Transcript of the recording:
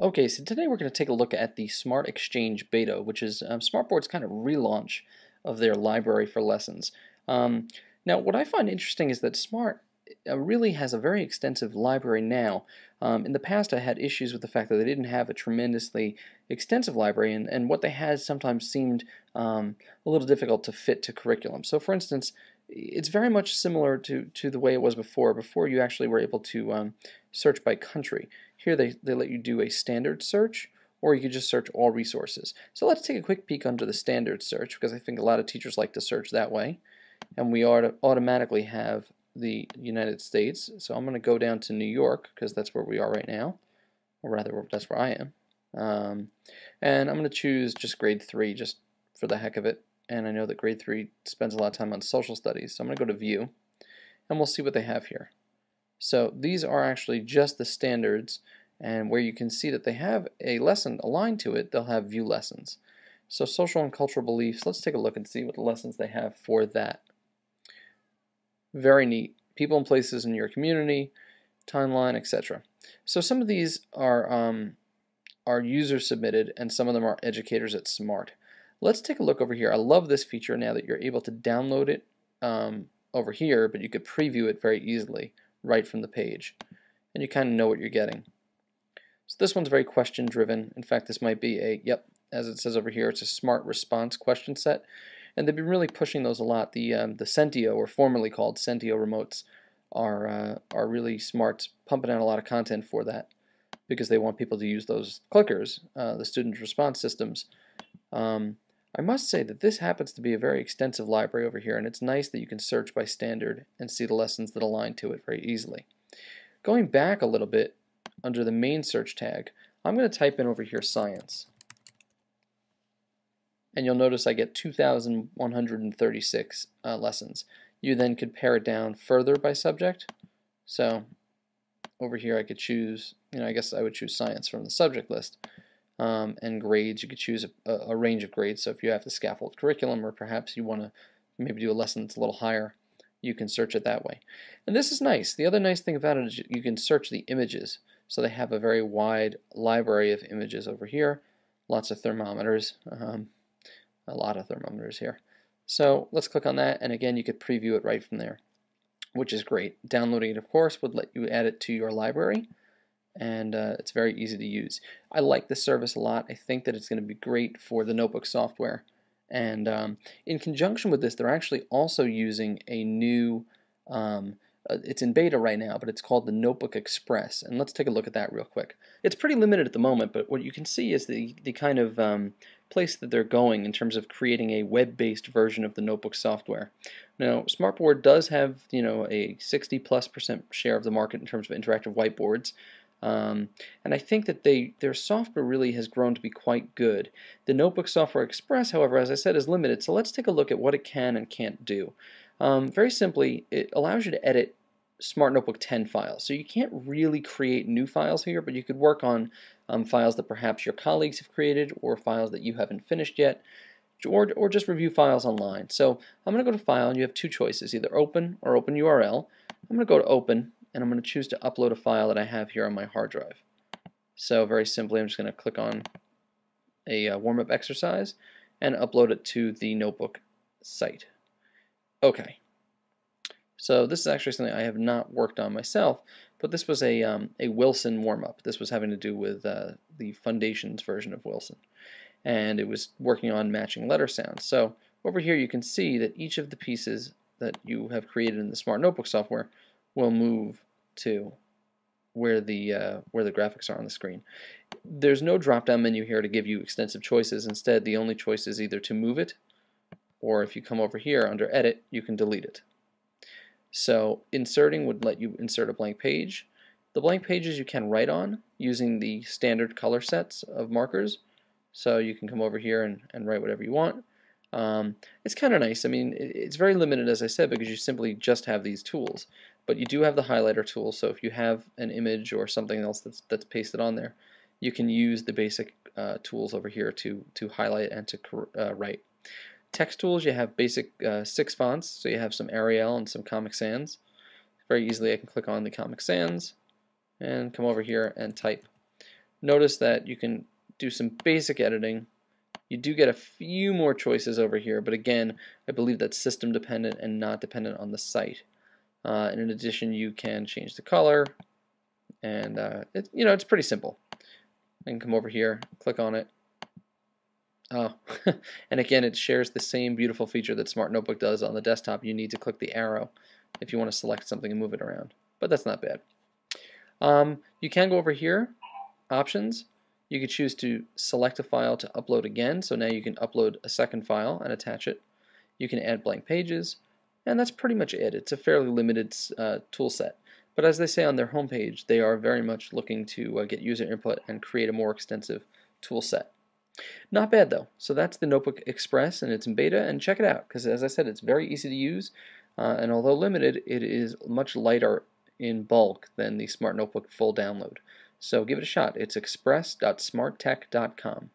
Okay, so today we're going to take a look at the Smart Exchange Beta, which is um, Smartboard's kind of relaunch of their library for lessons. Um, now, what I find interesting is that Smart uh, really has a very extensive library now. Um, in the past, I had issues with the fact that they didn't have a tremendously extensive library, and, and what they had sometimes seemed um, a little difficult to fit to curriculum. So, for instance, it's very much similar to, to the way it was before. Before you actually were able to um, search by country. Here they, they let you do a standard search or you could just search all resources. So let's take a quick peek under the standard search because I think a lot of teachers like to search that way. And we auto automatically have the United States. So I'm going to go down to New York because that's where we are right now. Or rather, that's where I am. Um, and I'm going to choose just grade 3 just for the heck of it and I know that grade 3 spends a lot of time on social studies, so I'm going to go to view, and we'll see what they have here. So these are actually just the standards, and where you can see that they have a lesson aligned to it, they'll have view lessons. So social and cultural beliefs, let's take a look and see what the lessons they have for that. Very neat. People and places in your community, timeline, etc. So some of these are um, are user submitted, and some of them are educators at Smart. Let's take a look over here. I love this feature now that you're able to download it um, over here, but you could preview it very easily right from the page. And you kind of know what you're getting. So this one's very question driven. In fact, this might be a, yep, as it says over here, it's a smart response question set. And they've been really pushing those a lot. The um, the Senteo, or formerly called Senteo remotes, are uh, are really smart, pumping out a lot of content for that because they want people to use those clickers, uh, the student response systems. Um, I must say that this happens to be a very extensive library over here and it's nice that you can search by standard and see the lessons that align to it very easily. Going back a little bit under the main search tag I'm going to type in over here science and you'll notice I get 2,136 uh, lessons. You then could pare it down further by subject so over here I could choose, you know, I guess I would choose science from the subject list um, and grades. You could choose a, a, range of grades. So if you have the scaffold curriculum or perhaps you want to maybe do a lesson that's a little higher, you can search it that way. And this is nice. The other nice thing about it is you can search the images. So they have a very wide library of images over here. Lots of thermometers. Um, a lot of thermometers here. So let's click on that and again you could preview it right from there which is great. Downloading it of course would let you add it to your library and uh, it's very easy to use. I like this service a lot. I think that it's going to be great for the notebook software. And um, in conjunction with this, they're actually also using a new, um, uh, it's in beta right now, but it's called the Notebook Express. And let's take a look at that real quick. It's pretty limited at the moment, but what you can see is the, the kind of um, place that they're going in terms of creating a web-based version of the notebook software. Now, Smartboard does have, you know, a 60 plus percent share of the market in terms of interactive whiteboards. Um, and I think that they their software really has grown to be quite good. The Notebook Software Express, however, as I said, is limited, so let's take a look at what it can and can't do. Um, very simply, it allows you to edit Smart Notebook 10 files. So you can't really create new files here, but you could work on um, files that perhaps your colleagues have created or files that you haven't finished yet, or, or just review files online. So I'm going to go to File, and you have two choices, either Open or Open URL. I'm going to go to Open, and I'm going to choose to upload a file that I have here on my hard drive. So very simply, I'm just going to click on a uh, warm-up exercise and upload it to the notebook site. Okay. So this is actually something I have not worked on myself, but this was a, um, a Wilson warm-up. This was having to do with uh, the Fundations version of Wilson. And it was working on matching letter sounds. So over here you can see that each of the pieces that you have created in the Smart Notebook software will move to where the uh, where the graphics are on the screen. There's no drop-down menu here to give you extensive choices. Instead, the only choice is either to move it, or if you come over here under Edit, you can delete it. So inserting would let you insert a blank page. The blank pages you can write on using the standard color sets of markers. So you can come over here and, and write whatever you want. Um, it's kind of nice. I mean, it's very limited, as I said, because you simply just have these tools. But you do have the highlighter tool, so if you have an image or something else that's, that's pasted on there, you can use the basic uh, tools over here to, to highlight and to uh, write. Text tools, you have basic uh, six fonts, so you have some Arial and some Comic Sans. Very easily I can click on the Comic Sans and come over here and type. notice that you can do some basic editing. You do get a few more choices over here, but again, I believe that's system dependent and not dependent on the site. Uh, and in addition, you can change the color, and uh, it, you know it's pretty simple. I can come over here, click on it. Oh, and again, it shares the same beautiful feature that Smart Notebook does on the desktop. You need to click the arrow if you want to select something and move it around, but that's not bad. Um, you can go over here, options. You could choose to select a file to upload again, so now you can upload a second file and attach it. You can add blank pages, and that's pretty much it. It's a fairly limited uh, tool set. But as they say on their homepage, they are very much looking to uh, get user input and create a more extensive tool set. Not bad though. So that's the Notebook Express and it's in beta and check it out because as I said it's very easy to use uh, and although limited it is much lighter in bulk than the Smart Notebook full download. So give it a shot. It's express.smarttech.com.